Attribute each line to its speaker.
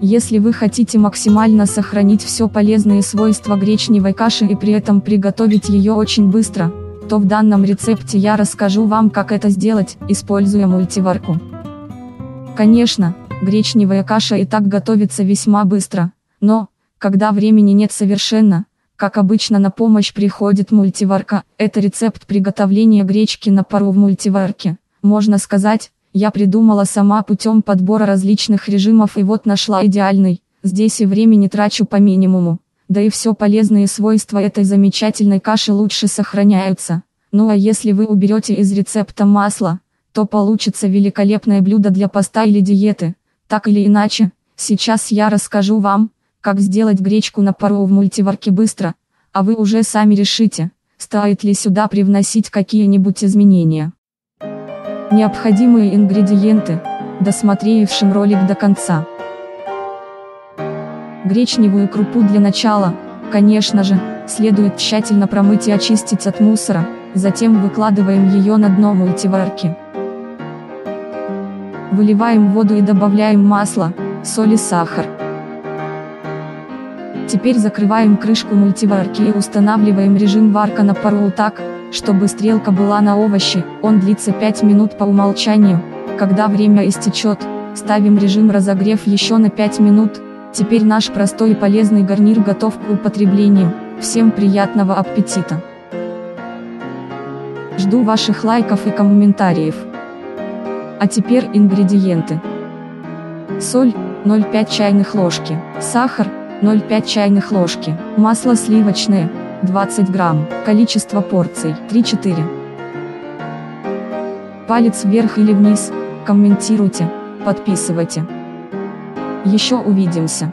Speaker 1: Если вы хотите максимально сохранить все полезные свойства гречневой каши и при этом приготовить ее очень быстро, то в данном рецепте я расскажу вам как это сделать, используя мультиварку. Конечно, гречневая каша и так готовится весьма быстро, но, когда времени нет совершенно, как обычно на помощь приходит мультиварка, это рецепт приготовления гречки на пару в мультиварке. Можно сказать, я придумала сама путем подбора различных режимов и вот нашла идеальный, здесь и времени трачу по минимуму. Да и все полезные свойства этой замечательной каши лучше сохраняются. Ну а если вы уберете из рецепта масло, то получится великолепное блюдо для поста или диеты. Так или иначе, сейчас я расскажу вам, как сделать гречку на пару в мультиварке быстро, а вы уже сами решите, стоит ли сюда привносить какие-нибудь изменения. Необходимые ингредиенты, досмотревшим ролик до конца. Гречневую крупу для начала, конечно же, следует тщательно промыть и очистить от мусора, затем выкладываем ее на дно мультиварки. Выливаем воду и добавляем масло, соль и сахар. Теперь закрываем крышку мультиварки и устанавливаем режим варка на пару так, чтобы стрелка была на овощи, он длится 5 минут по умолчанию. Когда время истечет, ставим режим разогрев еще на 5 минут. Теперь наш простой и полезный гарнир готов к употреблению. Всем приятного аппетита! Жду ваших лайков и комментариев. А теперь ингредиенты. Соль, 0,5 чайных ложки, сахар, 0,5 чайных ложки, масло сливочное, 20 грамм. Количество порций 3-4. Палец вверх или вниз, комментируйте, подписывайте. Еще увидимся.